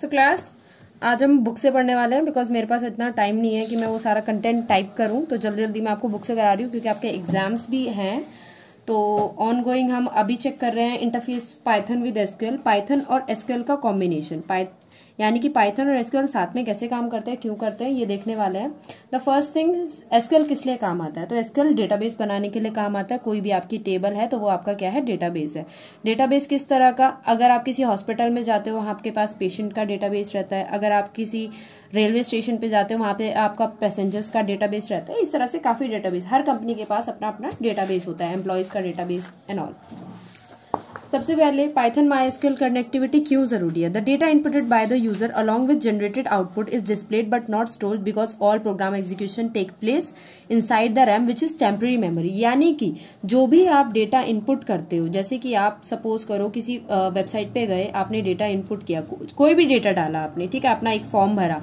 So class आज हम book से पढ़ने वाले हैं बिकॉज़ मेरे पास इतना टाइम नहीं है कि मैं वो सारा कंटेंट टाइप करूँ। तो जल्दी जल्दी मैं आपको बुक से करा रही हूँ क्योंकि आपके एग्ज़ाम्स भी हैं। तो ऑन गोइंग हम अभी चेक कर रहे हैं interface Python with SQL Python और एसक्यूएल का कॉम्बिनेशन यानी कि पाइथन और एसक्यूएल साथ में कैसे काम करते हैं, क्यों करते हैं, ये देखने वाले हैं। द फ़र्स्ट थिंग एसक्यूएल किस लिए काम आता है? तो एसक्यूएल डेटाबेस बनाने के लिए काम आता है। कोई भी आपकी टेबल है तो वो आपका क्या है? डेटाबेस है। डेटाबेस किस तरह का? अगर आप किसी हॉस्पिटल में जाते हो, वहाँ आपके पास पेशेंट का डेटाबेस रहता है। अगर आप किसी रेलवे स्टेशन पे जाते हो, वहाँ पे आपका पैसेंजर्स का डेटाबेस रहता है। इस तरह से काफ़ी डेटाबेस हर कंपनी के पास अपना अपना डेटाबेस होता है एम्प्लॉयज़ का डेटाबेस एंड ऑल सबसे पहले पाइथन माइस्क्यूएल कनेक्टिविटी क्यों ज़रूरी है? The data inputted by the user along with generated output is displayed but not stored because all program execution take place inside the RAM which is temporary memory यानी कि जो भी आप data input करते हो, जैसे कि आप सपोज़ करो किसी वेबसाइट पे गए, आपने डेटा इनपुट किया कोई भी डेटा डाला आपने, ठीक है, अपना एक फॉर्म भरा,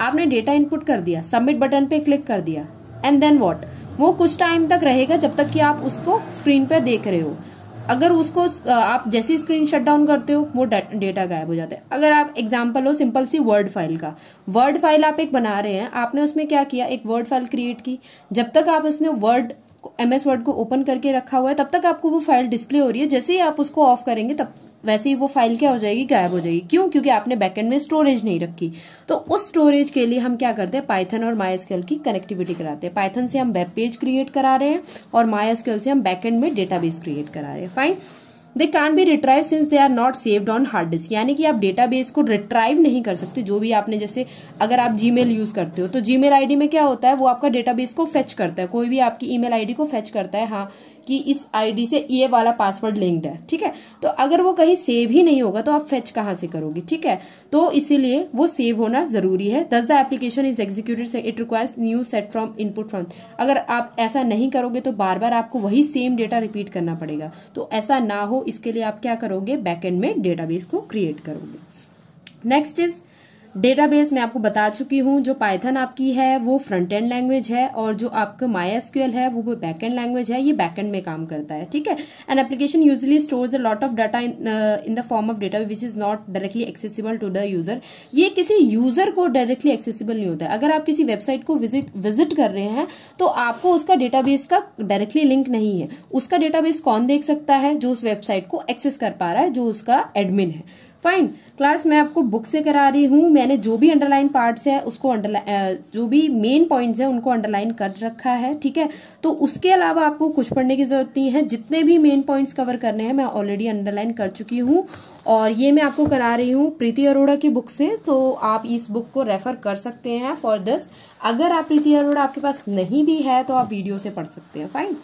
आपने डेटा इनपुट कर दिया सबमिट बटन पे क्लिक कर दिया एंड देन वॉट वो कुछ टाइम तक रहेगा जब तक कि आप उसको स्क्रीन पे देख रहे हो। अगर उसको आप जैसे स्क्रीन शट डाउन करते हो, वो डेटा गायब हो जाता है। अगर आप एग्ज़ाम्पल हो सिंपल सी वर्ड फ़ाइल का। वर्ड फ़ाइल आप एक बना रहे हैं, आपने उसमें क्या किया? एक वर्ड फ़ाइल क्रिएट की। जब तक आप उसने वर्ड एम एस वर्ड को ओपन करके रखा हुआ है, तब तक आपको वो फ़ाइल डिस्प्ले हो रही है। जैसे ही आप उसको ऑफ़ करेंगे, तब वैसे ही वो फ़ाइल क्या हो जाएगी? गायब हो जाएगी। क्यों? क्योंकि आपने बैकएंड में स्टोरेज नहीं रखी। तो उस स्टोरेज के लिए हम क्या करते हैं? पाइथन और माइस्केल की कनेक्टिविटी कराते हैं। पाइथन से हम वेब पेज क्रिएट करा रहे हैं और माइस्केल से हम बैकएंड में डेटाबेस क्रिएट करा रहे हैं। Fine they can be retrieve since they are not saved on hard disk यानी कि आप डेटाबेस को रिट्राइव नहीं कर सकते। जो भी आपने जैसे अगर आप जीमेल यूज़ करते हो तो जीमेल आईडी में क्या होता है? वो आपका डेटाबेस को फेच करता है। कोई भी आपकी ईमेल आईडी को फेच करता है। हाँ कि इस आईडी से ये वाला पासवर्ड लिंक्ड है, ठीक है? तो अगर वो कहीं सेव ही नहीं होगा तो आप फेच कहाँ से करोगे, ठीक है? तो इसीलिए वो सेव होना ज़रूरी है। Thus the application is executed it requires new set from input from अगर आप ऐसा नहीं करोगे तो बार बार आपको वही सेम डेटा रिपीट करना पड़ेगा। तो ऐसा ना हो, इसके लिए आप क्या करोगे? बैकएंड में डेटाबेस को क्रिएट करोगे। नेक्स्ट इज़ डेटाबेस मैं आपको बता चुकी हूँ, जो पाइथन आपकी है, वो फ्रंट एंड लैंग्वेज है, और जो आपका माई एसक्यूएल है, वो बैक एंड लैंग्वेज है, ये बैक एंड में काम करता है, ठीक है? And application usually stores a lot of data in the form of data which is not directly accessible to the user ये किसी यूज़र को डायरेक्टली एक्सेसिबल नहीं होता है। अगर आप किसी वेबसाइट को विज़िट विज़िट कर रहे हैं तो आपको उसका डेटाबेस का डायरेक्टली लिंक नहीं है। उसका डेटाबेस कौन देख सकता है? जो उस वेबसाइट को एक्सेस कर पा रहा है, जो उसका एडमिन है। फाइन क्लास मैं आपको बुक से करा रही हूँ। मैंने जो भी अंडरलाइन पार्ट्स है, उसको अंडरलाइन जो भी मेन पॉइंट्स है, उनको अंडरलाइन कर रखा है, ठीक है? तो उसके अलावा आपको कुछ पढ़ने की ज़रूरत नहीं है। जितने भी मेन पॉइंट्स कवर करने हैं, मैं ऑलरेडी अंडरलाइन कर चुकी हूँ। और ये मैं आपको करा रही हूँ प्रीति अरोड़ा की बुक से। तो आप इस बुक को रेफर कर सकते हैं फॉर दिस अगर आप प्रीति अरोड़ा आपके पास नहीं भी है तो आप वीडियो से पढ़ सकते हैं। Fine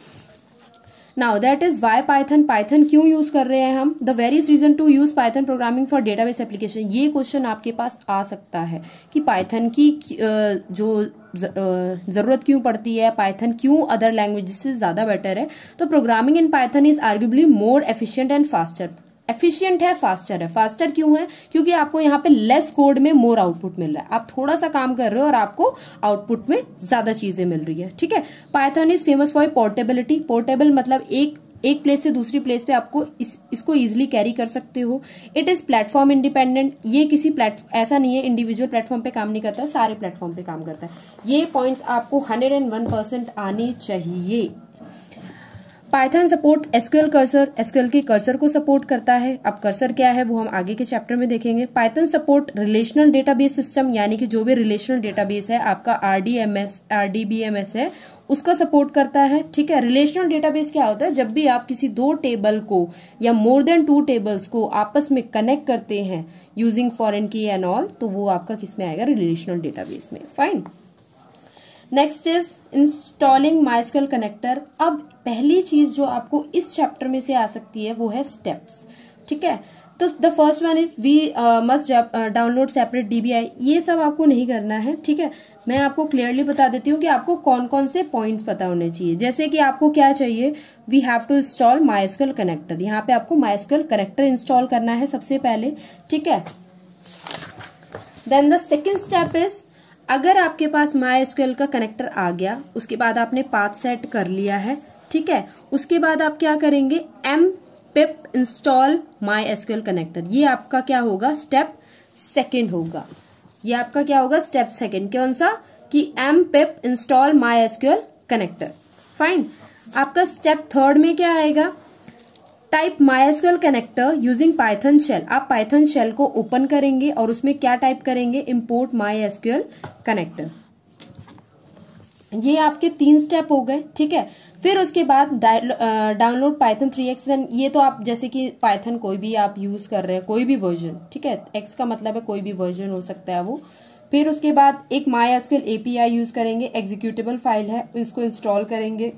now that is why Python Python क्यों यूज़ कर रहे हैं हम? The various reason to use Python programming for database application ये क्वेश्चन आपके पास आ सकता है कि पाइथन की जो ज़रूरत क्यों पड़ती है? पाइथन क्यों अदर लैंग्वेज से ज़्यादा बेटर है? तो programming in Python is arguably more efficient and faster efficient है फास्टर है। फास्टर क्यों है? क्योंकि आपको यहाँ पे लेस कोड में मोर आउटपुट मिल रहा है। आप थोड़ा सा काम कर रहे हो और आपको आउटपुट में ज़्यादा चीज़ें मिल रही है, ठीक है? Python is famous for portability portable मतलब एक एक प्लेस से दूसरी प्लेस पे आपको इस, इसको इजिली कैरी कर सकते हो। इट इज़ प्लेटफॉर्म इंडिपेंडेंट ये किसी प्लेट ऐसा नहीं है इंडिविजुअल प्लेटफॉर्म पे काम नहीं करता है सारे प्लेटफॉर्म पे काम करता है। ये पॉइंट्स आपको हंड्रेड एंड वन परसेंट आने चाहिए। Python support, SQL cursor, SQL के कर्सर को सपोर्ट करता है। अब कर्सर क्या है वो हम आगे के चैप्टर में देखेंगे। Python support relational database system, यानी कि जो भी रिलेशनल डेटाबेस है, आपका आरडीएमएस, आरडीबीएमएस है, उसका सपोर्ट करता है। ठीक है, रिलेशनल डेटाबेस क्या होता है? जब भी आप किसी दो टेबल को या मोर देन टू टेबल्स को आपस में कनेक्ट करते हैं using foreign key and all तो वो आपका किसमें आएगा? रिलेशनल डेटाबेस में। Fine next is installing MySQL connector अब पहली चीज़ जो आपको इस चैप्टर में से आ सकती है, वो है स्टेप्स ठीक है? तो the first one is we must download separate DBI ये सब आपको नहीं करना है, ठीक है? मैं आपको क्लियरली बता देती हूँ कि आपको कौन कौन से पॉइंट्स पता होने चाहिए। जैसे कि आपको क्या चाहिए we have to install MySQL connector यहाँ पे आपको माइस्कल कनेक्टर इंस्टॉल करना है सबसे पहले, ठीक है? Then the second step is अगर आपके पास माई एसक्यूएल का कनेक्टर आ गया, उसके बाद आपने पाथ सेट कर लिया है, ठीक है? उसके बाद आप क्या करेंगे? M pip install MySQL connector ये आपका क्या होगा? स्टेप सेकेंड होगा। ये आपका क्या होगा? स्टेप सेकेंड कौन सा? कि M pip install MySQL connector fine आपका स्टेप थर्ड में क्या आएगा? Type MySQL connector using Python shell आप पाइथन शेल को ओपन करेंगे और उसमें क्या टाइप करेंगे? इम्पोर्ट माई एसक्यूएल कनेक्टर ये आपके तीन स्टेप हो गए, ठीक है? फिर उसके बाद डाउनलोड पाइथन थ्री एक्स ये तो आप जैसे कि पाइथन कोई भी आप यूज़ कर रहे हैं, कोई भी वर्जन ठीक है? एक्स का मतलब है कोई भी वर्जन हो सकता है वो। फिर उसके बाद एक माई एसक्यूएल एपीआई यूज़ करेंगे एग्जीक्यूटेबल फ़ाइल है इसको इंस्टॉल करेंगे।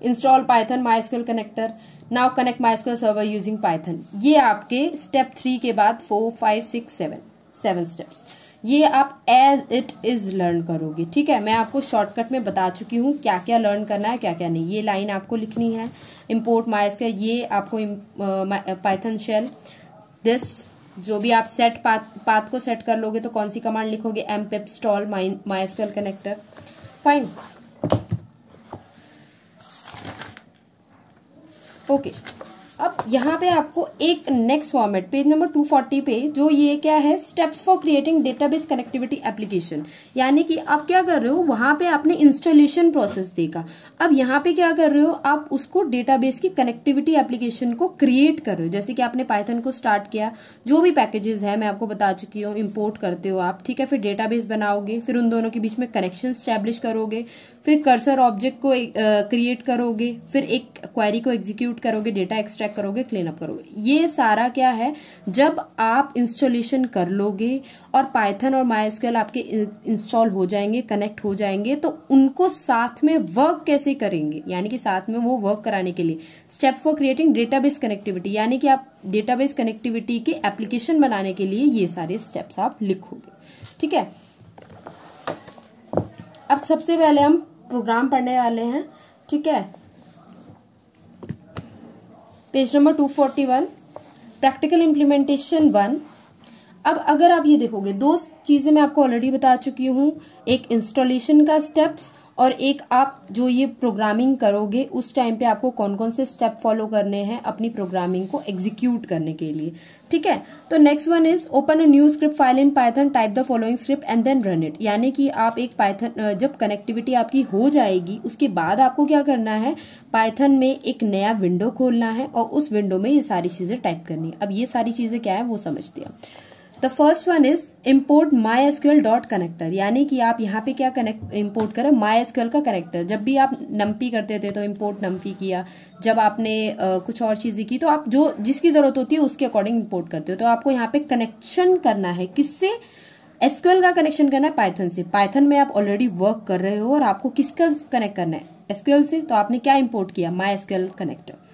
Install Python MySQL connector now connect MySQL server using Python ये आपके स्टेप थ्री के बाद four five six seven seven steps ये आप एज इट इज़ लर्न करोगे, ठीक है? मैं आपको शॉर्टकट में बता चुकी हूँ क्या क्या लर्न करना है क्या क्या नहीं। ये लाइन आपको लिखनी है। इम्पोर्ट माइस्क्यूएल ये आपको पाइथन शेल दिस जो भी आप सेट पाथ पाथ को सेट कर लोगे तो कौन सी कमांड लिखोगे? M pip stall MySQL connector fine okay. अब यहाँ पे आपको एक नेक्स्ट फॉर्मेट पेज नंबर 240 पे, जो ये क्या है? Steps for creating database connectivity application यानी कि आप क्या कर रहे हो? वहाँ पे आपने इंस्टॉलेशन प्रोसेस देखा। अब यहाँ पे क्या कर रहे हो? आप उसको डेटाबेस की कनेक्टिविटी एप्लीकेशन को क्रिएट कर रहे हो। जैसे कि आपने पाइथन को स्टार्ट किया। जो भी पैकेजेस है, मैं आपको बता चुकी हूँ इम्पोर्ट करते हो आप। ठीक है? फिर डेटाबेस बनाओगे। फिर उन दोनों के बीच में कनेक्शन स्टैब्लिश करोगे। फिर कर्सर ऑब्जेक्ट को क्रिएट करोगे। फिर एक क्वेरी को एग्जीक्यूट करोगे डेटा एक्सट्रैक्ट करोगे क्लीन अप करोगे। ये सारा क्या है? जब आप इंस्टॉलेशन कर लोगे और पाइथन और माइस्केल आपके इंस्टॉल हो जाएँगे कनेक्ट हो जाएँगे तो उनको साथ में वर्क कैसे करेंगे? यानी कि साथ में वो वर्क कराने के लिए। Step for creating database connectivity यानी कि आप डेटाबेस कनेक्टिविटी के एप्लीकेशन बनाने के लिए ये सारे स्टेप्स आप लिखोगे। ठीक है? अब सबसे पहले हम प्रोग्राम पढ़ने वाले हैं। ठीक है? Page number two forty one practical implementation one अब अगर आप ये देखोगे, दो चीज़ें मैं आपको ऑलरेडी बता चुकी हूँ, एक इंस्टॉलेशन का स्टेप्स और एक आप जो ये प्रोग्रामिंग करोगे, उस टाइम पे आपको कौन कौन से स्टेप फॉलो करने हैं अपनी प्रोग्रामिंग को एग्जीक्यूट करने के लिए। ठीक है? तो next one is open a new script file in Python type the following script and then run it यानी कि आप एक पाइथन जब कनेक्टिविटी आपकी हो जाएगी, उसके बाद आपको क्या करना है? पाइथन में एक नया विंडो खोलना है और उस विंडो में ये सारी चीज़ें टाइप करनी अब ये सारी चीज़ें क्या है, वो समझते हैं। The first one is import my SQL dot connector यानी कि आप यहाँ पे क्या कनेक्ट इम्पोर्ट करें? माई एसक्यूएल का कनेक्टर जब भी आप नम्पी करते थे तो इम्पोर्ट नम्पी किया। जब आपने uh, कुछ और चीज़ें की तो आप जो जिसकी ज़रूरत होती है उसके अकॉर्डिंग इम्पोर्ट करते हो। तो आपको यहाँ पे कनेक्शन करना है। किससे? एसक्यूएल का कनेक्शन करना है पाइथन से। पाइथन में आप ऑलरेडी वर्क कर रहे हो और आपको किसका कनेक्ट करना है? एसक्यूएल से। तो आपने क्या इम्पोर्ट किया? My SQL connector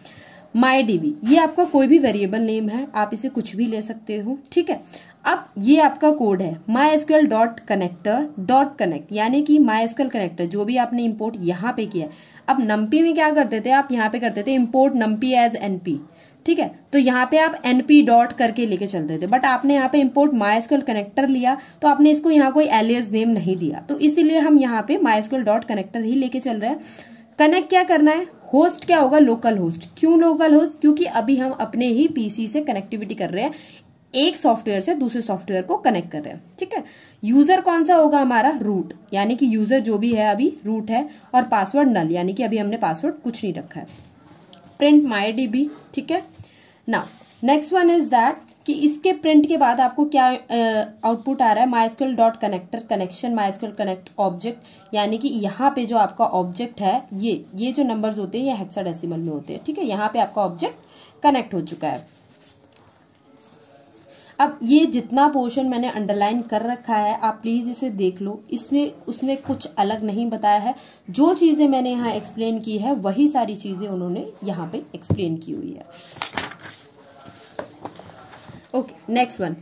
my DB ये आपका कोई भी वेरिएबल नेम है। आप इसे कुछ भी ले सकते हो। ठीक है? अब ये आपका कोड है my SQL dot connector dot connect यानी कि माई एसक्यूएल कनेक्टर जो भी आपने इंपोर्ट यहाँ पे किया अब नम्पी में क्या करते थे आप? यहाँ पे करते थे इम्पोर्ट नम्पी एज एनपी ठीक है? तो यहाँ पे आप एनपी डॉट करके लेके चलते थे बट आपने यहाँ पे इंपोर्ट माइस्क्यूएल कनेक्टर लिया तो आपने इसको यहाँ कोई एलियस नेम नहीं दिया। तो इसीलिए हम यहाँ पे माइस्क्यूएल डॉट कनेक्टर ही लेके चल रहे हैं। कनेक्ट क्या करना है? होस्ट क्या होगा? लोकल होस्ट क्यों लोकल होस्ट क्योंकि अभी हम अपने ही पीसी से कनेक्टिविटी कर रहे हैं। एक सॉफ्टवेयर से दूसरे सॉफ्टवेयर को कनेक्ट कर रहे हैं, ठीक है? यूज़र कौन सा होगा हमारा? रूट यानी कि यूज़र जो भी है अभी रूट है और पासवर्ड नल यानी कि अभी हमने पासवर्ड कुछ नहीं रखा है। प्रिंट माई डीबी ठीक है? ना नेक्स्ट वन इज़ दैट कि इसके प्रिंट के बाद आपको क्या आउटपुट आ रहा है? MySQL dot connector connection MySQL connect object यानी कि यहाँ पे जो आपका ऑब्जेक्ट है, ये ये जो नंबर्स होते हैं, ये हेक्साडेसिमल में होते हैं, ठीक है? यहाँ पे आपका ऑब्जेक्ट कनेक्ट हो चुका है। अब ये जितना पोर्शन मैंने अंडरलाइन कर रखा है, आप प्लीज़ इसे देख लो। इसमें उसने कुछ अलग नहीं बताया है। जो चीज़ें मैंने यहाँ एक्सप्लेन की है, वही सारी चीज़ें उन्होंने यहाँ पे एक्सप्लेन की हुई है। ओके नेक्स्ट वन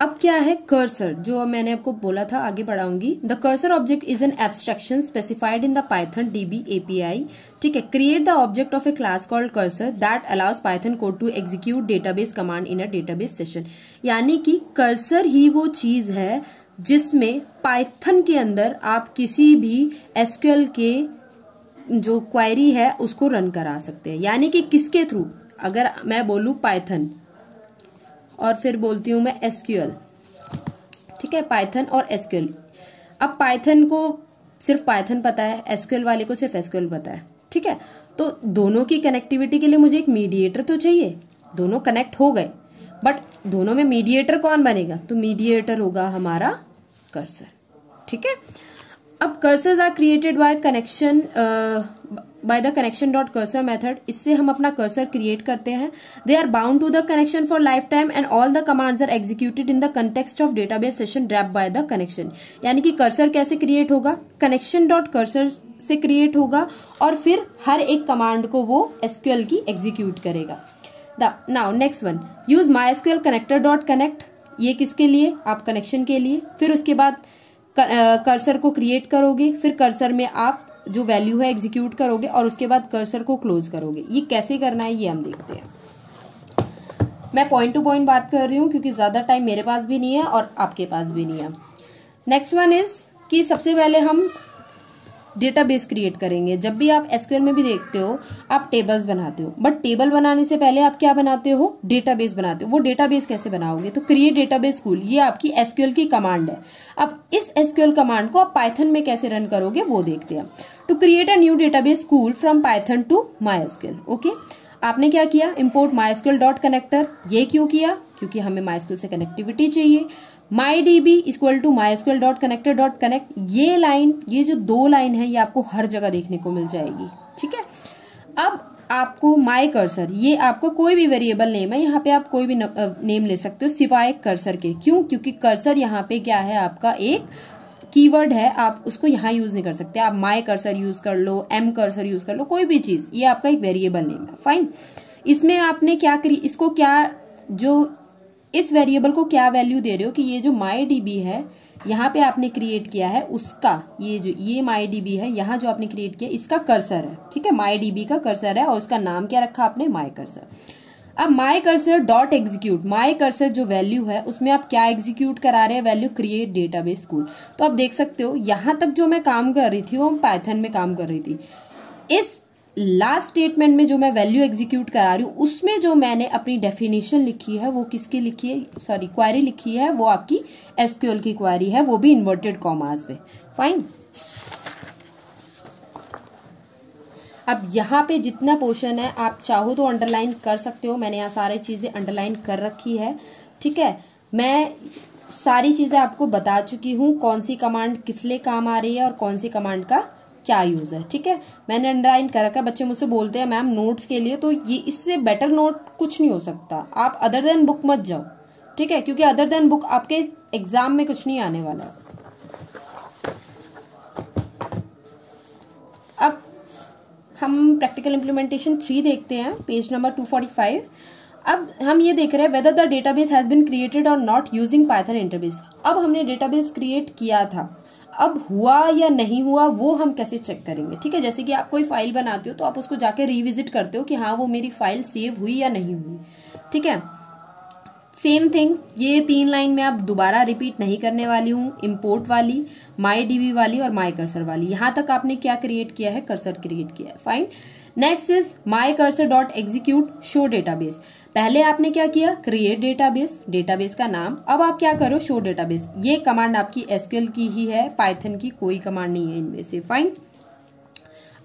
अब क्या है कर्सर जो मैंने आपको बोला था, आगे बढ़ाऊँगी। The cursor object is an abstraction specified in the Python DB API ठीक है create the object of a class called cursor that allows Python code to execute database command in a database session यानी कि cursor ही वो चीज़ है जिसमें Python के अंदर आप किसी भी एसक्यूएल के जो क्वायरी है, उसको रन करा सकते हैं। यानी कि किसके थ्रू अगर मैं बोलू पाइथन और फिर बोलती हूँ मैं एसक्यूएल। ठीक है, पाइथन और एसक्यूएल। अब पाइथन को सिर्फ़ पाइथन पता है, एसक्यूएल वाले को सिर्फ़ एसक्यूएल पता है। ठीक है तो दोनों की कनेक्टिविटी के लिए मुझे एक मीडिएटर तो चाहिए। दोनों कनेक्ट हो गए बट दोनों में मीडिएटर कौन बनेगा? तो मीडिएटर होगा हमारा कर्सर ठीक है, अब cursors are created by connection by the connection dot cursor method इससे हम अपना कर्सर क्रिएट करते हैं। They are bound to the connection for life time and all the commands are executed in the context of database session ड्रैप by the connection यानी कि cursor कैसे create होगा? Connection dot cursor से create होगा और फिर हर एक कमांड को वो एसक्यूएल की एग्जीक्यूट करेगा। The now next one use my SQL connector dot connect ये किसके लिए? आप कनेक्शन के लिए। फिर उसके बाद कर्सर को क्रिएट करोगे। फिर कर्सर में आप जो वैल्यू है एग्जीक्यूट करोगे और उसके बाद कर्सर को क्लोज करोगे। ये कैसे करना है, ये हम देखते हैं। मैं पॉइंट टू पॉइंट बात कर रही हूँ, क्योंकि ज़्यादा टाइम मेरे पास भी नहीं है और आपके पास भी नहीं है। नेक्स्ट वन इज़ कि सबसे पहले हम डेटाबेस क्रिएट करेंगे। जब भी आप एसक्यूएल में भी देखते हो, आप टेबल्स बनाते हो। बट टेबल बनाने से पहले आप क्या बनाते हो? डेटाबेस बनाते हो। वो डेटाबेस कैसे बनाओगे? तो क्रिएट डेटाबेस स्कूल ये आपकी एसक्यूएल की कमांड है। अब इस एसक्यूएल कमांड को आप पाइथन में कैसे रन करोगे, वो देखते हैं। To create a new database school from Python to my okay आपने क्या किया? इम्पोर्ट माइस्क्यूएल डॉट कनेक्टर ये क्यों किया? क्योंकि हमें माइस्क्यूएल से कनेक्टिविटी चाहिए। My D B equal to my SQL dot connector dot connect ये लाइन ये जो दो लाइन है, ये आपको हर जगह देखने को मिल जाएगी, ठीक है? अब आपको माई कर्सर ये आपको कोई भी वेरिएबल नेम है, यहाँ पे आप कोई भी नेम ले सकते हो सिवाय कर्सर के। क्यों? क्योंकि कर्सर यहाँ पे क्या है, आपका एक कीवर्ड है, आप उसको यहाँ यूज़ नहीं कर सकते। आप माई कर्सर यूज़ कर लो एम कर्सर यूज़ कर लो, कोई भी चीज़, ये आपका एक वेरिएबल नेम है फाइन इसमें आपने क्या करी, इसको क्या, जो इस वेरिएबल को क्या वैल्यू दे रहे हो कि ये जो माई डीबी है, यहाँ पे आपने क्रिएट किया है उसका, ये जो, ये माई डीबी है, यहाँ जो आपने क्रिएट किया इसका कर्सर है, ठीक है? माई डीबी का कर्सर है और उसका नाम क्या रखा आपने? माई कर्सर अब my cursor dot execute my cursor जो वैल्यू है, उसमें आप क्या एग्जीक्यूट करा रहे हैं? वैल्यू क्रिएट डेटाबेस स्कूल तो आप देख सकते हो, यहाँ तक जो मैं काम कर रही थी, वो पाइथन में काम कर रही थी। इस लास्ट स्टेटमेंट में जो मैं वैल्यू एग्जीक्यूट करा रही हूँ, उसमें जो मैंने अपनी डेफिनेशन लिखी है, वो किसकी लिखी है? सॉरी क्वारी लिखी है, वो आपकी एसक्यूएल की क्वारी है, वो भी इन्वर्टेड कॉमास में। फाइन अब यहाँ पे जितना पोर्शन है, आप चाहो तो अंडरलाइन कर सकते हो, मैंने यहाँ सारी चीज़ें अंडरलाइन कर रखी है, ठीक है? मैं सारी चीज़ें आपको बता चुकी हूँ, कौन सी कमांड किस लिए काम आ रही है और कौन सी कमांड का क्या यूज़ है, ठीक है? मैंने अंडरलाइन कर रखा है बच्चे मुझसे बोलते हैं, मैम नोट्स के लिए तो ये इससे बेटर नोट कुछ नहीं हो सकता। आप अदर देन बुक मत जाओ, ठीक है? क्योंकि अदर देन बुक आपके एग्ज़ाम में कुछ नहीं आने वाला अब हम प्रैक्टिकल इम्प्लीमेंटेशन थ्री देखते हैं page number two forty five अब हम ये देख रहे हैं whether the database has been created और नॉट यूजिंग पाइथन इंटरबेस अब हमने डेटाबेस क्रिएट किया था। अब हुआ या नहीं हुआ, वो हम कैसे चेक करेंगे? ठीक है, जैसे कि आप कोई फ़ाइल बनाते हो तो आप उसको जाके रिविजिट करते हो कि हाँ वो मेरी फ़ाइल सेव हुई या नहीं हुई। ठीक है? सेम थिंग ये तीन लाइन में आप दोबारा रिपीट नहीं करने वाली हूँ इम्पोर्ट वाली माई डीबी वाली और माई कर्सर वाली। यहाँ तक आपने क्या क्रिएट किया है? कर्सर क्रिएट किया है। Fine next is my cursor dot execute show database पहले आपने क्या किया? क्रिएट डेटाबेस डेटाबेस का नाम। अब आप क्या करो? शो डेटाबेस ये कमांड आपकी एसक्यूएल की ही है। पाइथन की कोई कमांड नहीं है इनमें से। फाइन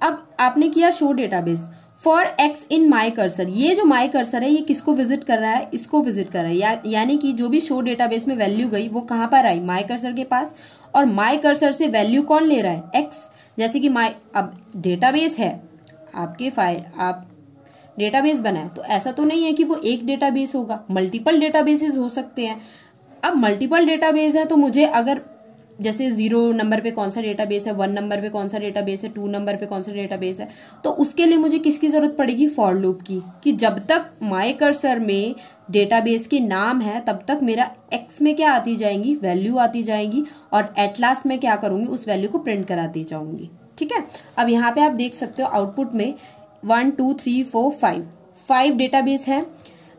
अब आपने किया show database for X in my cursor ये जो माई कर्सर है ये किसको विज़िट कर रहा है? इसको विज़िट कर रहा है। या, यानी कि जो भी शो डेटाबेस में वैल्यू गई वो कहाँ पर आई? माई कर्सर के पास। और माई कर्सर से वैल्यू कौन ले रहा है? एक्स जैसे कि माई अब डेटाबेस है। आपके फ़ाइल आप डेटाबेस बना है तो ऐसा तो नहीं है कि वो एक डेटाबेस होगा मल्टीपल डेटाबेसेस हो सकते हैं। अब मल्टीपल डेटाबेस है तो मुझे अगर जैसे ज़ीरो नंबर पे कौन सा डेटाबेस है वन नंबर पे कौन सा डेटाबेस है टू नंबर पे कौन सा डेटाबेस है तो उसके लिए मुझे किसकी ज़रूरत पड़ेगी? फॉर लूप की, कि जब तक माई कर्सर में डेटाबेस के नाम है, तब तक मेरा एक्स में क्या आती जाएँगी? वैल्यू आती जाएँगी, और एट लास्ट में क्या करूँगी? उस वैल्यू को प्रिंट कराती जाऊँगी। ठीक है? अब यहाँ पे आप देख सकते हो आउटपुट में one, two, three, four, five. Five database है।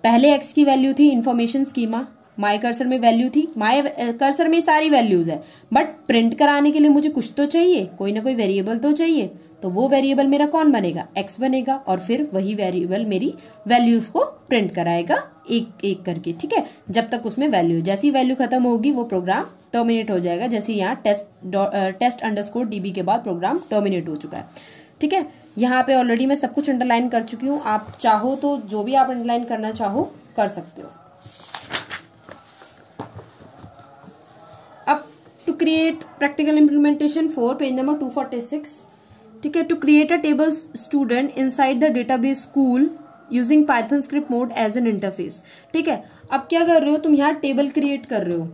पहले एक्स की वैल्यू थी इन्फॉर्मेशन स्कीमा माई कर्सर में वैल्यू थी। माई कर्सर में सारी वैल्यूज़ है। बट प्रिंट कराने के लिए मुझे कुछ तो चाहिए। कोई ना कोई वेरिएबल तो चाहिए। तो वो वेरिएबल मेरा कौन बनेगा? एक्स बनेगा और फिर वही वेरिएबल मेरी वैल्यूज़ को प्रिंट कराएगा एक एक करके। ठीक है? जब तक उसमें वैल्यू जैसी वैल्यू खत्म होगी वो प्रोग्राम टर्मिनेट हो जाएगा। जैसे यहाँ टेस्ट टेस्ट अंडरस्कोर डीबी के बाद प्रोग्राम टर्मिनेट हो चुका है। ठीक है? यहाँ पे ऑलरेडी मैं सब कुछ अंडरलाइन कर चुकी हूँ। आप चाहो तो जो भी आप अंडरलाइन करना चाहो, कर सकते हो। अब to create practical implementation four page number two forty six ठीक है? To create a table student inside the database school using Python script mode as an interface ठीक है? अब क्या कर रहे हो? तुम यहाँ टेबल क्रिएट कर रहे हो।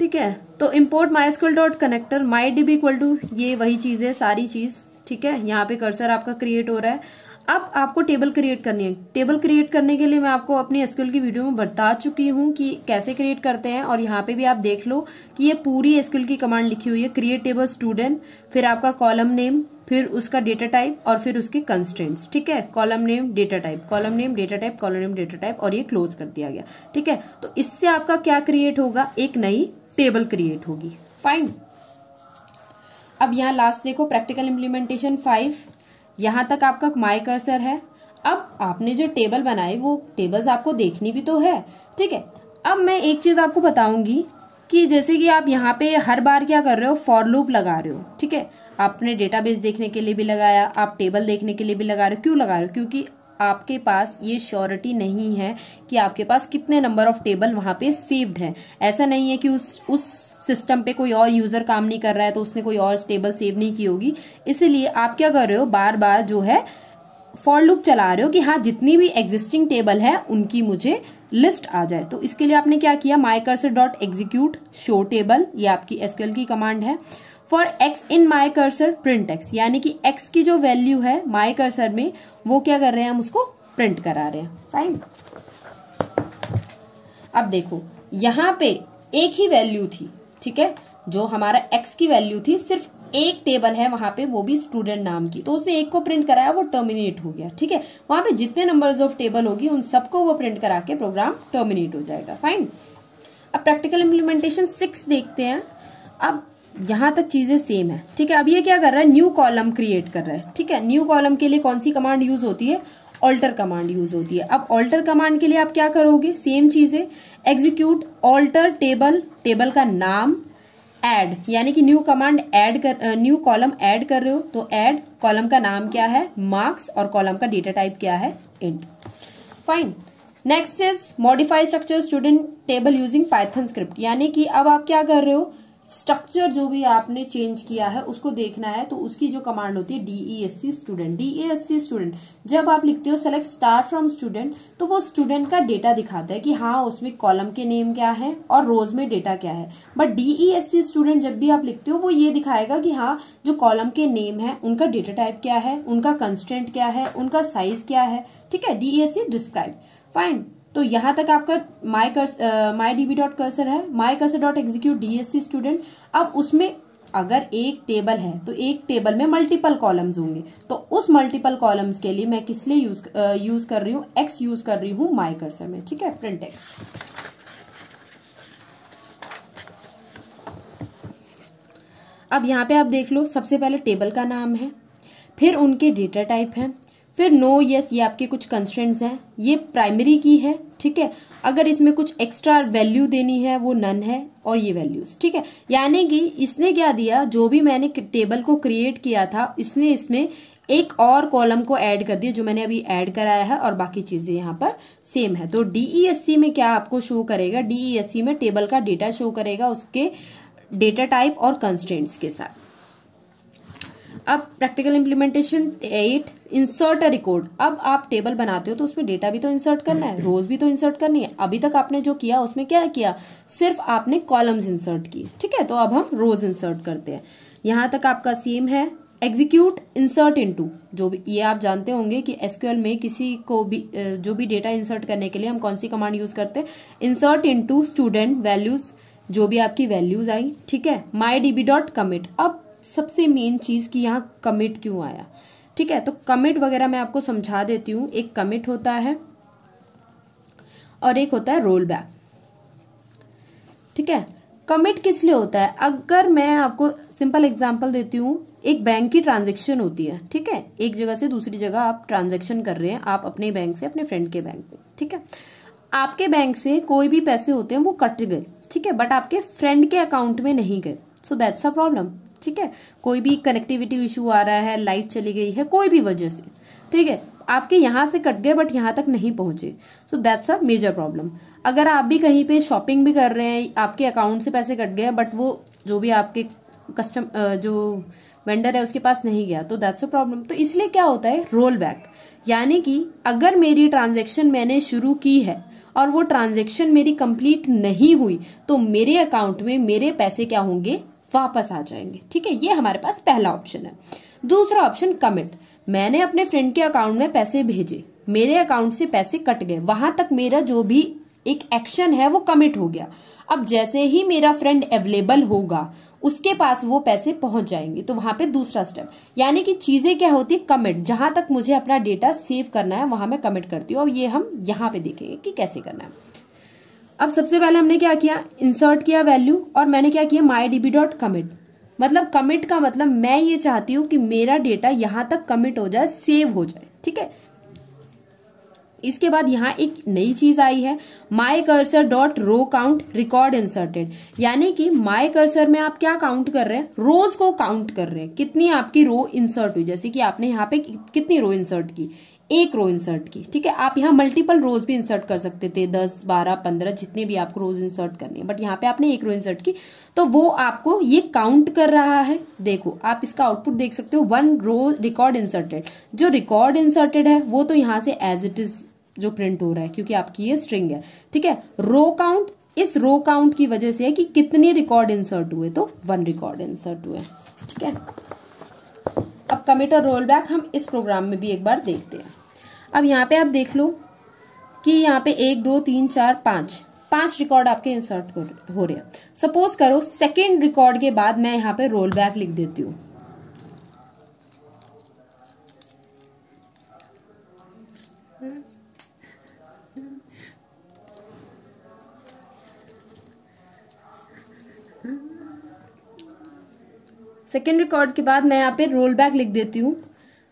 ठीक है? तो import my school dot connector my D equal to ये वही चीज़ है, सारी चीज़, ठीक है? यहाँ पे कर्सर आपका क्रिएट हो रहा है। अब आपको टेबल क्रिएट करनी है। टेबल क्रिएट करने के लिए मैं आपको अपनी एसक्यूएल की वीडियो में बता चुकी हूँ कि कैसे क्रिएट करते हैं और यहाँ पे भी आप देख लो कि ये पूरी एसक्यूएल की कमांड लिखी हुई है क्रिएट टेबल स्टूडेंट फिर आपका कॉलम नेम फिर उसका डेटा टाइप और फिर उसके कंस्टेंट्स ठीक है? Column name data type column name data type column name data type और ये क्लोज कर दिया गया, ठीक है? तो इससे आपका क्या क्रिएट होगा? एक नई टेबल क्रिएट होगी। फाइन अब यहाँ लास्ट देखो प्रैक्टिकल इम्प्लीमेंटेशन फाइव यहाँ तक आपका माई कर्सर है। अब आपने जो टेबल बनाई वो टेबल्स आपको देखनी भी तो है। ठीक है? अब मैं एक चीज़ आपको बताऊँगी कि जैसे कि आप यहाँ पे हर बार क्या कर रहे हो? फॉर लूप लगा रहे हो। ठीक है? आपने डेटाबेस देखने के लिए भी लगाया, आप टेबल देखने के लिए भी लगा रहे हो। क्यों लगा रहे हो? क्योंकि आपके पास ये श्योरिटी नहीं है कि आपके पास कितने नंबर ऑफ़ टेबल वहाँ पे सेव्ड है। ऐसा नहीं है कि उस उस सिस्टम पे कोई और यूज़र काम नहीं कर रहा है तो उसने कोई और टेबल सेव नहीं की होगी। इसीलिए आप क्या कर रहे हो? बार बार जो है फॉर लुक चला रहे हो कि हाँ जितनी भी एग्जिस्टिंग टेबल है, उनकी मुझे लिस्ट आ जाए। तो इसके लिए आपने क्या किया? My cursor dot execute show table ये आपकी एसक्यूएल की कमांड है। For X in my cursor print X यानी कि एक्स की जो वैल्यू है माई कर्सर में, वो क्या कर रहे हैं हम उसको प्रिंट करा रहे हैं। फाइन अब देखो, यहाँ पे एक ही वैल्यू थी, ठीक है? जो हमारा एक्स की वैल्यू थी, सिर्फ़ एक टेबल है वहाँ पे, वो भी स्टूडेंट नाम की। तो उसने एक को प्रिंट कराया, वो टर्मिनेट हो गया, ठीक है? वहाँ पे जितने नंबर्स ऑफ़ टेबल होगी, उन सबको वो प्रिंट करा के प्रोग्राम टर्मिनेट हो जाएगा। फाइन अब प्रैक्टिकल इम्प्लीमेंटेशन सिक्स देखते हैं। अब यहाँ तक चीज़ें सेम है। ठीक है, अब ये क्या कर रहा है? न्यू कॉलम क्रिएट कर रहा है। ठीक है न्यू कॉलम के लिए कौन सी कमांड यूज़ होती है? ऑल्टर कमांड यूज़ होती है। अब ऑल्टर कमांड के लिए आप क्या करोगे? सेम चीज़ें। एग्जीक्यूट ऑल्टर टेबल टेबल का नाम एड यानी कि न्यू कमांड एड कर न्यू कॉलम एड कर रहे हो। तो एड कॉलम का नाम क्या है? मार्क्स और कॉलम का डेटा टाइप क्या है? Int fine next is modify structure student table using Python script यानी कि अब आप क्या कर रहे हो? स्ट्रक्चर जो भी आपने चेंज किया है, उसको देखना है तो उसकी जो कमांड होती है डीईएससी स्टूडेंट डीईएससी स्टूडेंट जब आप लिखते हो सेलेक्ट स्टार फ्रॉम स्टूडेंट तो वो स्टूडेंट का डेटा दिखाता है कि हाँ उसमें कॉलम के नेम क्या है और रोज में डेटा क्या है। बट डीईएससी स्टूडेंट जब भी आप लिखते हो, वो ये दिखाएगा कि हाँ जो कॉलम के नेम है, उनका डेटा टाइप क्या है, उनका कंस्टेंट क्या है, उनका साइज़ क्या है। ठीक है? डीईएससी डिस्क्राइब फाइन तो यहाँ तक आपका my cursor my DB dot cursor है। My cursor dot execute DSC student अब उसमें अगर एक टेबल है तो एक टेबल में मल्टीपल कॉलम्स होंगे। तो उस मल्टीपल कॉलम्स के लिए मैं किस लिए यूज़ यूज़ कर रही हूँ? एक्स यूज़ कर रही हूँ माई कर्सर में ठीक है? प्रिंट एक्स अब यहाँ पे आप देख लो सबसे पहले टेबल का नाम है फिर उनके डेटा टाइप है फिर नो no, यस yes, ये आपके कुछ कंस्टेंट्स हैं। ये प्राइमरी की है ठीक है? अगर इसमें कुछ एक्स्ट्रा वैल्यू देनी है, वो नन है, और ये वैल्यूज़ ठीक है? यानी कि इसने क्या दिया? जो भी मैंने टेबल को क्रिएट किया था, इसने इसमें एक और कॉलम को ऐड कर दिया, जो मैंने अभी ऐड कराया है, और बाकी चीज़ें यहाँ पर सेम है। तो डीईएससी में क्या आपको शो करेगा? डीईएससी में टेबल का डेटा शो करेगा उसके डेटा टाइप और कंस्टेंट्स के साथ। अब practical implementation eight insert a record अब आप टेबल बनाते हो तो उसमें डेटा भी तो इंसर्ट करना है रोज भी तो इंसर्ट करनी है। अभी तक आपने जो किया, उसमें क्या किया? सिर्फ़ आपने कॉलम्स इंसर्ट किए ठीक है? तो अब हम रोज इंसर्ट करते हैं। यहाँ तक आपका सेम है। एग्जीक्यूट इंसर्ट इनटू जो भी, ये आप जानते होंगे कि एसक्यूएल में किसी को भी जो भी डेटा इंसर्ट करने के लिए हम कौन सी कमांड यूज़ करते हैं? इंसर्ट इनटू स्टूडेंट वैल्यूज़ जो भी आपकी वैल्यूज़ आई, ठीक है? माई डीबी डॉट कमिट अब सबसे मेन चीज़ की यहाँ कमिट क्यों आया? ठीक है तो कमिट वगैरह मैं आपको समझा देती हूँ। एक कमिट होता है और एक होता है रोल बैक ठीक है कमिट किस लिए होता है? अगर मैं आपको सिंपल एग्जांपल देती हूँ, एक बैंक की ट्रांजेक्शन होती है, ठीक है? एक जगह से दूसरी जगह आप ट्रांजेक्शन कर रहे हैं, आप अपने बैंक से, अपने फ्रेंड के बैंक में ठीक है? आपके बैंक से कोई भी पैसे होते हैं, वो कट गए, ठीक है? बट आपके फ्रेंड के अकाउंट में नहीं गए सो दैट्स अ प्रॉब्लम ठीक है? कोई भी कनेक्टिविटी इशू आ रहा है लाइट चली गई है, कोई भी वजह से, ठीक है? आपके यहाँ से कट गए बट यहाँ तक नहीं पहुँचे। So that's a major problem अगर आप भी कहीं पे शॉपिंग भी कर रहे हैं, आपके अकाउंट से पैसे कट गए बट वो जो भी आपके कस्टम जो वेंडर है उसके पास नहीं गया तो दैट्स अ प्रॉब्लम तो इसलिए क्या होता है? रोल बैक यानी कि अगर मेरी ट्रांजेक्शन मैंने शुरू की है और वो ट्रांजेक्शन मेरी कंप्लीट नहीं हुई तो मेरे अकाउंट में मेरे पैसे क्या होंगे? वापस आ जाएँगे। ठीक है, ये हमारे पास पहला ऑप्शन है। दूसरा ऑप्शन कमिट मैंने अपने फ्रेंड के अकाउंट में पैसे भेजे। मेरे अकाउंट से पैसे कट गए। वहाँ तक मेरा जो भी एक एक्शन है, वो कमिट हो गया। अब जैसे ही मेरा फ्रेंड अवेलेबल होगा, उसके पास वो पैसे पहुँच जाएँगे। तो वहाँ पे दूसरा स्टेप यानी कि चीज़ें क्या होती है? कमिट जहाँ तक मुझे अपना डेटा सेव करना है, वहाँ मैं कमिट करती हूँ। और ये हम यहाँ पे देखेंगे कि कैसे करना है। अब सबसे पहले हमने क्या किया? इंसर्ट किया वैल्यू और मैंने क्या किया? माई डीबी डॉट कमिट मतलब कमिट का मतलब मैं ये चाहती हूँ कि मेरा डेटा यहाँ तक कमिट हो जाए सेव हो जाए, ठीक है? इसके बाद यहाँ एक नई चीज़ आई है my cursor dot row count record inserted यानी कि माई कर्सर में आप क्या काउंट कर रहे हैं? रोज को काउंट कर रहे हैं। कितनी आपकी रो इंसर्ट हुई? जैसे कि आपने यहाँ पे कितनी रो इंसर्ट की? एक रो इंसर्ट की, ठीक है? आप यहाँ मल्टीपल रोज भी इंसर्ट कर सकते थे, दस, बारह, पंद्रह, जितने भी आपको रोज इंसर्ट करने है। बट यहाँ पे आपने एक रो इंसर्ट की तो वो आपको ये काउंट कर रहा है। देखो, आप इसका आउटपुट देख सकते हो वन रो रिकॉर्ड इंसर्टेड जो रिकॉर्ड इंसर्टेड है, वो तो यहाँ से एज इट इज़ जो प्रिंट हो रहा है, क्योंकि आपकी ये स्ट्रिंग है, ठीक है? रो काउंट इस रो काउंट की वजह से है कि कितने रिकॉर्ड इंसर्ट हुए तो वन रिकॉर्ड इंसर्ट हुए, ठीक है? अब कमिटर रोल बैक हम इस प्रोग्राम में भी एक बार देखते हैं। अब यहाँ पे आप देख लो कि यहाँ पे एक, दो, तीन, चार, पाँच। पाँच रिकॉर्ड आपके इंसर्ट हो रहे हैं। सपोज़ करो सेकेंड रिकॉर्ड के बाद मैं यहाँ पे रोल बैक लिख देती हूँ। सेकेंड रिकॉर्ड के बाद मैं यहाँ पे रोल बैक लिख देती हूँ।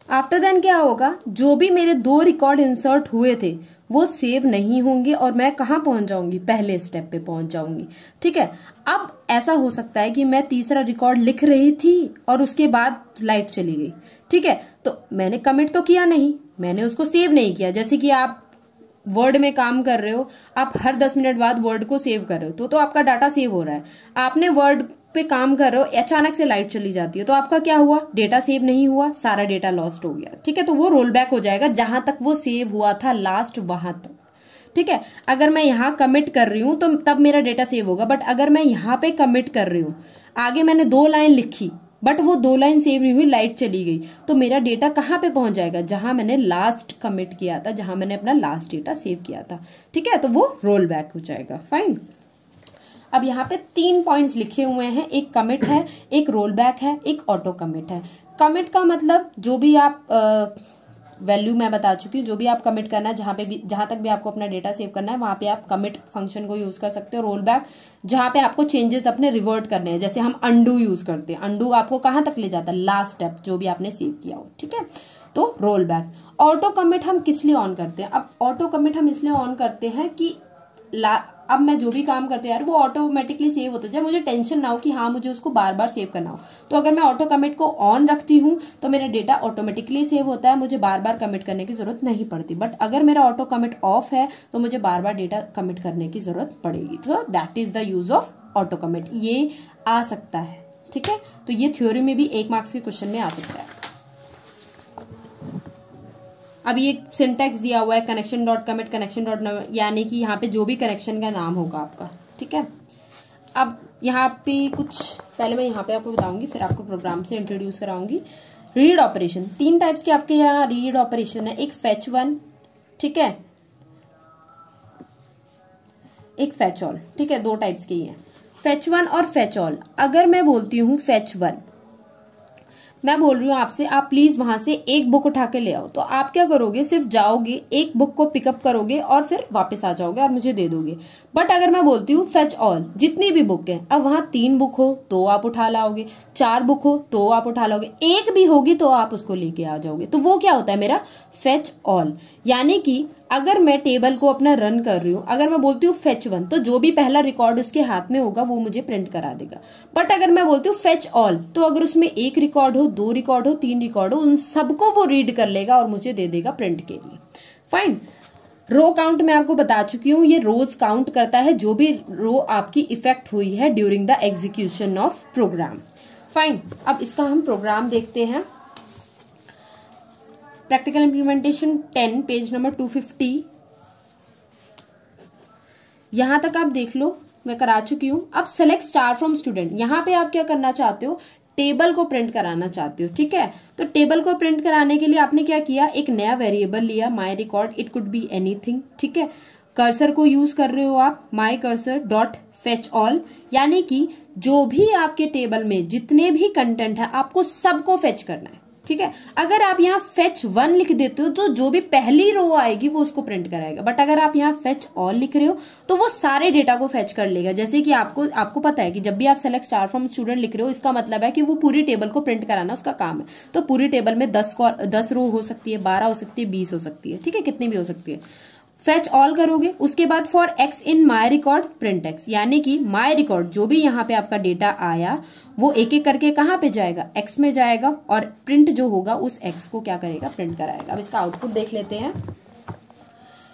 आफ्टर देन क्या होगा? जो भी मेरे दो रिकॉर्ड इंसर्ट हुए थे, वो सेव नहीं होंगे और मैं कहाँ पहुँच जाऊँगी? पहले स्टेप पे पहुँच जाऊँगी। ठीक है? अब ऐसा हो सकता है कि मैं तीसरा रिकॉर्ड लिख रही थी और उसके बाद लाइट चली गई। ठीक है? तो मैंने कमिट तो किया नहीं। मैंने उसको सेव नहीं किया। जैसे कि आप वर्ड में काम कर रहे हो, आप हर दस मिनट बाद वर्ड को सेव कर रहे हो तो तो आपका डाटा सेव हो रहा है। आपने वर्ड पे काम कर रहे हो, अचानक से लाइट चली जाती है। तो आपका क्या हुआ? डेटा सेव नहीं हुआ, सारा डेटा लॉस्ट हो गया। ठीक है तो वो रोल बैक हो जाएगा, जहाँ तक वो सेव हुआ था लास्ट वहाँ तक। ठीक है, अगर मैं यहाँ कमिट कर रही हूँ तो तब मेरा डेटा सेव होगा। बट अगर मैं यहाँ पे कमिट कर रही हूँ, आगे मैंने दो लाइन लिखी बट वो दो लाइन सेव नहीं हुई लाइट चली गई तो मेरा डेटा कहाँ पे पहुँच जाएगा? जहाँ मैंने लास्ट कमिट किया था, जहाँ मैंने अपना लास्ट डेटा सेव किया था। ठीक है तो वो रोल बैक हो जाएगा। फाइन अब यहाँ पे तीन पॉइंट्स लिखे हुए हैं। एक कमिट है, एक रोल बैक है, एक ऑटो कमिट है। कमिट का मतलब जो भी आप वैल्यू मैं बता चुकी हूँ, जो भी आप कमिट करना है, जहाँ पे भी, जहाँ तक भी आपको अपना डेटा सेव करना है, वहाँ पे आप कमिट फ़ंक्शन को यूज़ कर सकते हो रोल बैक जहाँ पे आपको चेंजेस अपने रिवर्ट करने हैं। जैसे हम अंडू यूज़ करते हैं। अंडू आपको कहाँ तक ले जाता है? लास्ट स्टेप जो भी आपने सेव किया हो, ठीक है? तो रोल बैक ऑटो कमिट हम किस लिए ऑन करते हैं? अब ऑटो कमिट हम इसलिए ऑन करते हैं कि अब मैं जो भी काम करते यार, वो ऑटोमेटिकली सेव होता जाए मुझे टेंशन ना हो कि हाँ मुझे उसको बार बार सेव करना हो। तो अगर मैं ऑटो कमिट को ऑन रखती हूँ तो मेरा डेटा ऑटोमेटिकली सेव होता है। मुझे बार बार कमिट करने की ज़रूरत नहीं पड़ती। बट अगर मेरा ऑटो कमिट ऑफ़ है तो मुझे बार बार डेटा कमिट करने की ज़रूरत पड़ेगी। तो that is the use of auto commit ये आ सकता है। ठीक है? तो ये थ्योरी में भी एक मार्क्स के क्वेश्चन में आ सकता है। अब ये सिंटेक्स दिया हुआ है connection dot commit connection dot यानी कि यहाँ पे जो भी कनेक्शन का नाम होगा आपका, ठीक है? अब यहाँ पे कुछ, पहले मैं यहाँ पे आपको बताऊँगी, फिर आपको प्रोग्राम से इंट्रोड्यूस कराऊँगी। रीड ऑपरेशन तीन टाइप्स के आपके यहाँ रीड ऑपरेशन है, एक फैच वन ठीक है? एक फैच ऑल ठीक है? दो टाइप्स के ही है। फैच वन और फैच ऑल अगर मैं बोलती हूँ फैच वन मैं बोल रही हूँ आपसे, आप प्लीज़ वहाँ से एक बुक उठा के ले आओ। तो आप क्या करोगे? सिर्फ़ जाओगे, एक बुक को पिकअप करोगे और फिर वापस आ जाओगे और मुझे दे दोगे। बट अगर मैं बोलती हूँ फेच ऑल जितनी भी बुक है, अब वहाँ तीन बुक हो तो आप उठा लाओगे, चार बुक हो तो आप उठा लाओगे, एक भी होगी तो आप उसको लेके आ जाओगे। तो वो क्या होता है मेरा? फेच ऑल यानी कि अगर मैं टेबल को अपना रन कर रही हूँ, अगर मैं बोलती हूँ फेच वन तो जो भी पहला रिकॉर्ड उसके हाथ में होगा, वो मुझे प्रिंट करा देगा। बट अगर मैं बोलती हूँ फेच ऑल तो अगर उसमें एक रिकॉर्ड हो, दो रिकॉर्ड हो, तीन रिकॉर्ड हो, उन सबको वो रीड कर लेगा और मुझे दे देगा प्रिंट के लिए। फाइन रो काउंट मैं आपको बता चुकी हूँ, ये रोज काउंट करता है, जो भी रो आपकी इफ़ेक्ट हुई है during the execution of program fine अब इसका हम प्रोग्राम देखते हैं। Practical implementation ten page number two fifty यहाँ तक आप देख लो, मैं करा चुकी हूँ। अब सेलेक्ट स्टार फ्रॉम स्टूडेंट यहाँ पे आप क्या करना चाहते हो? टेबल को प्रिंट कराना चाहते हो, ठीक है? तो टेबल को प्रिंट कराने के लिए आपने क्या किया? एक नया वेरिएबल लिया my record it could be anything ठीक है? कर्सर को यूज़ कर रहे हो आप my cursor dot fetch all यानी कि जो भी आपके टेबल में जितने भी कंटेंट है, आपको सबको फेच करना है। ठीक है? अगर आप यहाँ फेच वन लिख देते हो तो जो भी पहली रो आएगी, वो उसको प्रिंट कराएगा। बट अगर आप यहाँ फेच ऑल लिख रहे हो तो वो सारे डेटा को फेच कर लेगा। जैसे कि आपको आपको पता है कि जब भी आप सेलेक्ट स्टार फ्रॉम स्टूडेंट लिख रहे हो, इसका मतलब है कि वो पूरी टेबल को प्रिंट कराना उसका काम है। तो पूरी टेबल में दस दस रो हो सकती है, बारह हो सकती है, बीस हो सकती है। ठीक है? कितनी भी हो सकती है। फेच ऑल करोगे, उसके बाद for X in my record print X यानी कि माई रिकॉर्ड जो भी यहाँ पे आपका डेटा आया, वो एक एक करके कहाँ पे जाएगा? एक्स में जाएगा और प्रिंट जो होगा, उस एक्स को क्या करेगा? प्रिंट कराएगा। अब इसका आउटपुट देख लेते हैं।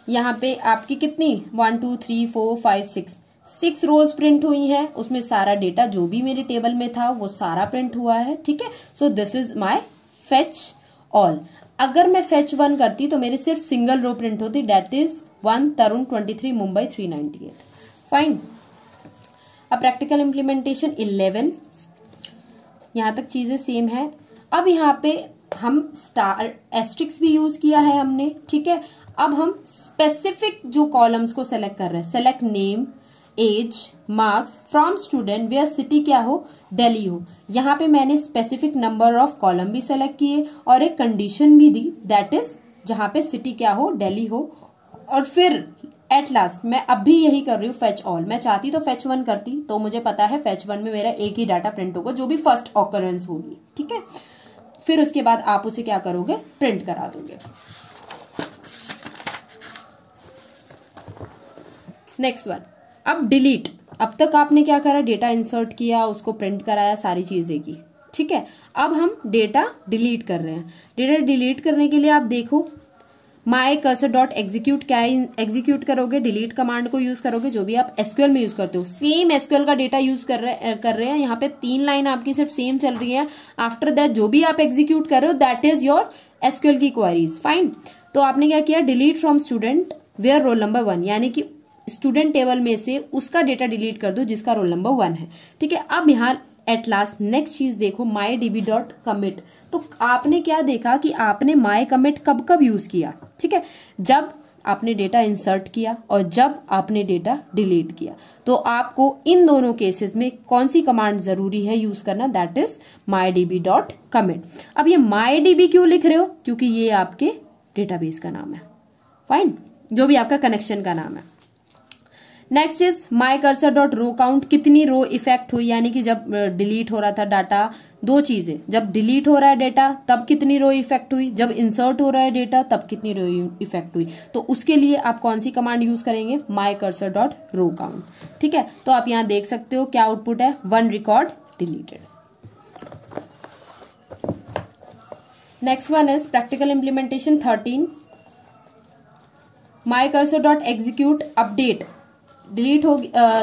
यहाँ पे आपकी कितनी? One two three four five six six rows print हुई है, उसमें सारा डेटा जो भी मेरे टेबल में था, वो सारा प्रिंट हुआ है, ठीक है? So this is my fetch all अगर मैं फेच वन करती तो मेरी सिर्फ़ सिंगल रो प्रिंट होती that is one Tarun twenty three Mumbai three ninety eight fine अब प्रैक्टिकल इंप्लीमेंटेशन इलेवन यहाँ तक चीज़ें सेम है। अब यहाँ पे हम स्टार एस्ट्रिक्स भी यूज़ किया है हमने, ठीक है? अब हम स्पेसिफिक जो कॉलम्स को सेलेक्ट कर रहे हैं select name as marks from student where city क्या हो? दिल्ली हो. यहाँ पे मैंने स्पेसिफिक नंबर ऑफ़ कॉलम भी सेलेक्ट किए और एक कंडीशन भी दी दैट इज़ जहाँ पे सिटी क्या हो? दिल्ली हो. और फिर एट लास्ट मैं अब भी यही कर रही हूँ फैच ऑल मैं चाहती तो फैच वन करती तो मुझे पता है फैच वन में मेरा एक ही डाटा प्रिंट होगा, जो भी फ़र्स्ट ऑकरेंस होगी, ठीक है? फिर उसके बाद आप उसे क्या करोगे? प्रिंट करा दोगे. नेक्स्ट वन अब डिलीट अब तक आपने क्या करा? डेटा इंसर्ट किया, उसको प्रिंट कराया, सारी चीज़ें की. ठीक है? अब हम डेटा डिलीट कर रहे हैं. डेटा डिलीट करने के लिए आप देखो माई कर्सर डॉट एग्जीक्यूट क्या एग्जीक्यूट करोगे डिलीट कमांड को यूज़ करोगे, जो भी आप एसक्यूएल में यूज़ करते हो. सेम एसक्यूएल का डेटा यूज़ कर रहे कर रहे हैं. यहाँ पे तीन लाइन आपकी सिर्फ़ सेम चल रही है. आफ्टर दैट जो भी आप एग्जीक्यूट कर रहे हो दैट इज़ योर एसक्यूएल की क्वारीज फाइन तो आपने क्या किया? Delete from student where roll number one यानी कि स्टूडेंट टेबल में से उसका डेटा डिलीट कर दो, जिसका रोल नंबर वन है। ठीक है, अब यहाँ एट लास्ट नेक्स्ट चीज़ देखो माई डीबी डॉट कमिट तो आपने क्या देखा कि आपने माई कमिट कब कब यूज़ किया? ठीक है, जब आपने डेटा इंसर्ट किया और जब आपने डेटा डिलीट किया। तो आपको इन दोनों केसेस में कौन सी कमांड ज़रूरी है यूज़ करना? That is my DB dot commit अब ये माई डीबी क्यों लिख रहे हो? क्योंकि ये आपके डेटाबेस का नाम है। फाइन जो भी आपका कनेक्शन का नाम है। Next is my cursor dot row count कितनी रो इफ़ेक्ट हुई? यानी कि जब डिलीट हो रहा था डाटा दो चीज़ें। जब डिलीट हो रहा है डेटा तब कितनी रो इफ़ेक्ट हुई? जब इंसर्ट हो रहा है डेटा तब कितनी रो इफ़ेक्ट हुई? तो उसके लिए आप कौन सी कमांड यूज़ करेंगे? My cursor dot row count ठीक है? तो आप यहाँ देख सकते हो क्या आउटपुट है? One record deleted next one is practical implementation thirteen my cursor dot execute update delete हो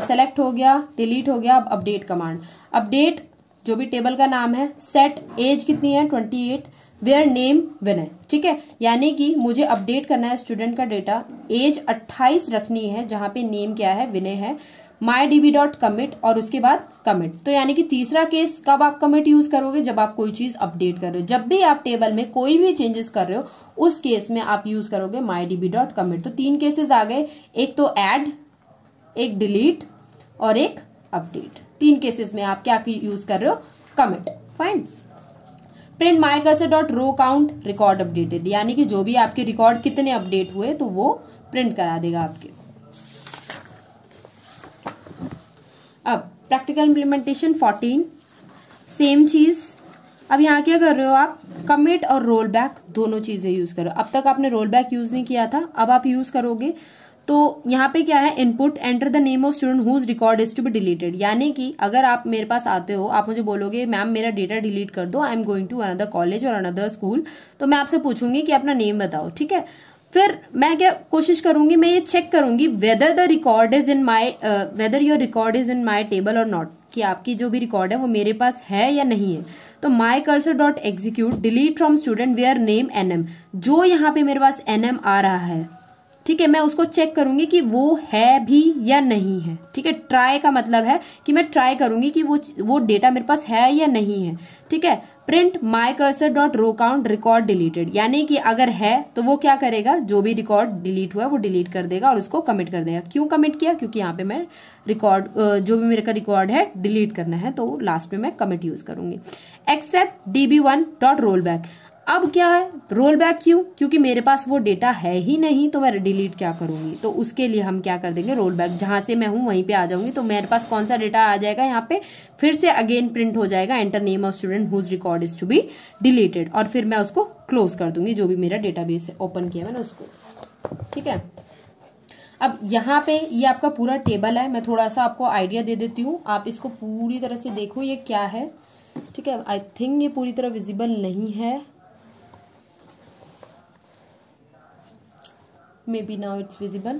सेलेक्ट हो गया डिलीट हो गया, अब अपडेट कमांड अपडेट जो भी टेबल का नाम है सेट एज कितनी है? Twenty eight where name Vinay ठीक है? यानी कि मुझे अपडेट करना है स्टूडेंट का डेटा एज 28 रखनी है, जहाँ पे नेम क्या है? विनय है। माई डीबी डॉट कमिट और उसके बाद कमिट तो यानी कि तीसरा केस कब आप कमिट यूज़ करोगे? जब आप कोई चीज़ अपडेट कर रहे हो। जब भी आप टेबल में कोई भी चेंजेस कर रहे हो, उस केस में आप यूज़ करोगे माई डीबी डॉट कमिट तो तीन केसेस आ गए। एक तो एड एक डिलीट और एक अपडेट। तीन केसेस में आप क्या यूज़ कर रहे हो? Commit fine print my cursor dot row count record updated यानी कि जो भी आपके रिकॉर्ड कितने अपडेट हुए तो वो प्रिंट करा देगा आपके। अब प्रैक्टिकल इम्प्लीमेंटेशन फोर्टीन सेम चीज़। अब यहाँ क्या कर रहे हो आप? कमिट और रोल बैक दोनों चीज़ें यूज़ करो अब तक आपने रोल बैक यूज़ नहीं किया था। अब आप यूज़ करोगे। तो यहाँ पे क्या है? Input enter the name of student whose record is to be deleted यानी कि अगर आप मेरे पास आते हो, आप मुझे बोलोगे मैम मेरा डेटा डिलीट कर दो। I am going to another college और अनदर स्कूल तो मैं आपसे पूछूँगी कि अपना नेम बताओ, ठीक है? फिर मैं क्या कोशिश करूँगी, मैं ये चेक करूँगी whether the record is in my whether your record is in my table और नॉट कि आपकी जो भी रिकॉर्ड है वो मेरे पास है या नहीं है। तो my cursor dot execute delete from student where name NM जो यहाँ पे मेरे पास एनएम आ रहा है ठीक है, मैं उसको चेक करूँगी कि वो है भी या नहीं है। ठीक है ट्राई का मतलब है कि मैं ट्राई करूँगी कि वो वो डेटा मेरे पास है या नहीं है। ठीक है print my cursor dot row count record deleted यानी कि अगर है तो वो क्या करेगा? जो भी रिकॉर्ड डिलीट हुआ है, वो डिलीट कर देगा और उसको कमिट कर देगा। क्यों कमिट किया? क्योंकि यहाँ पे मैं रिकॉर्ड जो भी मेरे का रिकॉर्ड है डिलीट करना है तो लास्ट में मैं कमिट यूज़ करूँगी। Except D B one dot roll back अब क्या है? रोल बैक क्यों? क्योंकि मेरे पास वो डेटा है ही नहीं तो मैं डिलीट क्या करूँगी? तो उसके लिए हम क्या कर देंगे? रोल बैक जहाँ से मैं हूँ, वहीं पे आ जाऊँगी। तो मेरे पास कौन सा डेटा आ जाएगा यहाँ पे? फिर से अगेन प्रिंट हो जाएगा। Enter name of student whose record is to be deleted और फिर मैं उसको क्लोज कर दूँगी, जो भी मेरा डेटाबेस है। ओपन किया मैंने उसको। ठीक है? अब यहाँ पे ये आपका पूरा टेबल है। मैं थोड़ा सा आपको आइडिया दे देती हूँ। आप इसको पूरी तरह से देखो, ये क्या है? ठीक है? आई थिंक ये पूरी तरह विजिबल नहीं है। Maybe नाउ इट्स विजिबल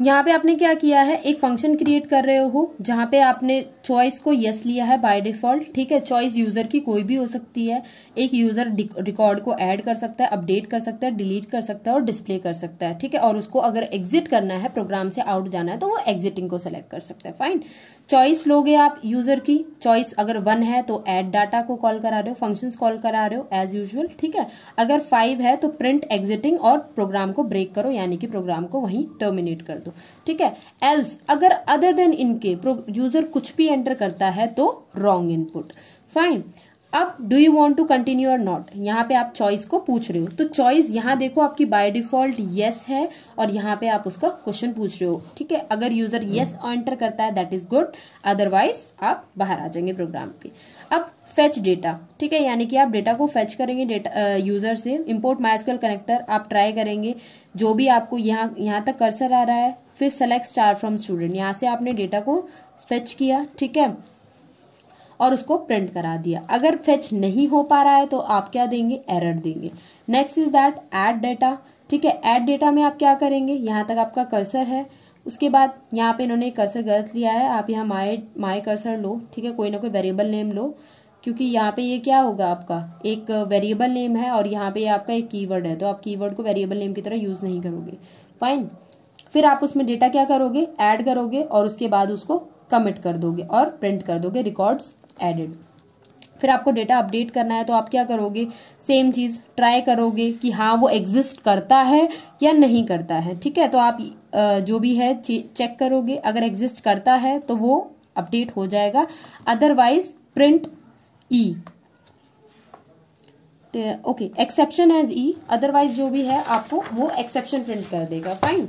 यहाँ पे आपने क्या किया है? एक फ़ंक्शन क्रिएट कर रहे हो, जहाँ पे आपने चॉइस को यस लिया है बाय डिफ़ॉल्ट ठीक है? चॉइस यूज़र की कोई भी हो सकती है। एक यूज़र रिकॉर्ड को ऐड कर सकता है अपडेट कर सकता है डिलीट कर सकता है और डिस्प्ले कर सकता है, ठीक है? और उसको अगर एग्जिट करना है प्रोग्राम से आउट जाना है तो वो एग्जिटिंग को सेलेक्ट कर सकता है। फाइन चॉइस लोगे आप यूज़र की। चॉइस अगर वन है तो एड डाटा को कॉल करा रहे हो फ़ंक्शन कॉल करा रहे हो एज यूजल ठीक है? अगर फाइव है तो प्रिंट एग्जिटिंग और प्रोग्राम को ब्रेक करो, यानी कि प्रोग्राम को वहीं टर्मिनेट कर दो, ठीक है? एल्स अगर अदर देन इनके यूज़र कुछ भी एंटर करता है तो रॉन्ग इनपुट फाइन अब do you want to continue और नॉट यहाँ पे आप चॉइस को पूछ रहे हो. तो चॉइस यहाँ देखो आपकी बाय डिफ़ॉल्ट येस है और यहाँ पे आप उसका क्वेश्चन पूछ रहे हो. ठीक है? अगर यूज़र येस एंटर करता है दैट इज़ गुड अदरवाइज़ आप बाहर आ जाएँगे प्रोग्राम के अब फेच डेटा ठीक है? यानी कि आप डेटा को फेच करेंगे डेटा यूज़र से. इम्पोर्ट माइस्कल कनेक्टर आप ट्राई करेंगे. जो भी आपको यहाँ यहाँ तक कर्सर आ रहा है फिर सेलेक्ट स्टार फ्रॉम स्टूडेंट यहाँ से आपने डेटा को फेच किया, ठीक है? और उसको प्रिंट करा दिया। अगर फेच नहीं हो पा रहा है तो आप क्या देंगे? एरर देंगे। Next is that add data ठीक है? एड डेटा में आप क्या करेंगे? यहाँ तक आपका कर्सर है। उसके बाद यहाँ पे इन्होंने कर्सर गलत लिया है। आप यहाँ माई माई कर्सर लो, ठीक है? कोई ना कोई वेरिएबल नेम लो। क्योंकि यहाँ पे ये क्या होगा आपका? एक वेरिएबल नेम है और यहाँ पे आपका एक कीवर्ड है। तो आप कीवर्ड को वेरिएबल नेम की तरह यूज़ नहीं करोगे। फाइन फिर आप उसमें डेटा क्या करोगे? ऐड करोगे और उसके बाद उसको कमिट कर दोगे और प्रिंट कर दोगे रिकॉर्ड्स एडेड फिर आपको डेटा अपडेट करना है तो आप क्या करोगे? सेम चीज़ ट्राई करोगे कि हाँ वो एग्जिस्ट करता है या नहीं करता है, ठीक है? तो आप जो भी है चेक करोगे। अगर एग्जिस्ट करता है तो वो अपडेट हो जाएगा। Otherwise print E okay exception as E otherwise जो भी है, आपको वो एक्सेप्शन प्रिंट कर देगा। Fine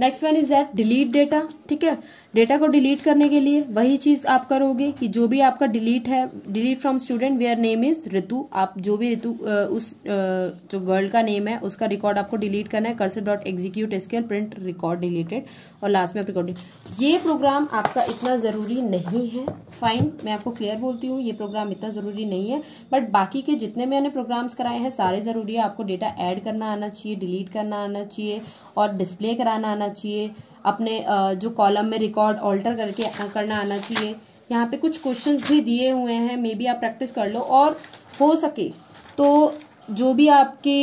next one is that delete data ठीक है? डेटा को डिलीट करने के लिए वही चीज़ आप करोगे कि जो भी आपका डिलीट है, delete from student where name is Ritu आप जो भी ऋतु उस जो गर्ल का नेम है, उसका रिकॉर्ड आपको डिलीट करना है। Cursor dot execute SQL print record deleted और लास्ट में आप रिकॉर्डिंग ये प्रोग्राम आपका इतना ज़रूरी नहीं है। फाइन मैं आपको क्लियर बोलती हूँ, ये प्रोग्राम इतना ज़रूरी नहीं है। बट बाकी के जितने मैंने प्रोग्राम्स कराए हैं, सारे ज़रूरी है। आपको डेटा ऐड करना आना चाहिए डिलीट करना आना चाहिए और डिस्प्ले कराना आना चाहिए। अपने जो कॉलम में रिकॉर्ड ऑल्टर करके करना आना चाहिए। यहाँ पे कुछ क्वेश्चंस भी दिए हुए हैं मे बी आप प्रैक्टिस कर लो और हो सके तो जो भी आपके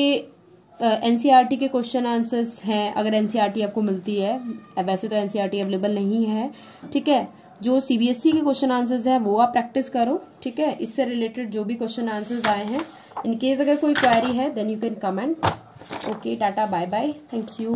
एनसीईआरटी के क्वेश्चन आंसर्स हैं, अगर एनसीईआरटी आपको मिलती है वैसे तो एनसीईआरटी अवेलेबल नहीं है, ठीक है? जो सीबीएसई के क्वेश्चन आंसर्स हैं, वो आप प्रैक्टिस करो, ठीक है? इससे रिलेटेड जो भी क्वेश्चन आंसर्स आए हैं इन केस अगर कोई क्वेरी है then you can comment okay tata bye bye thank you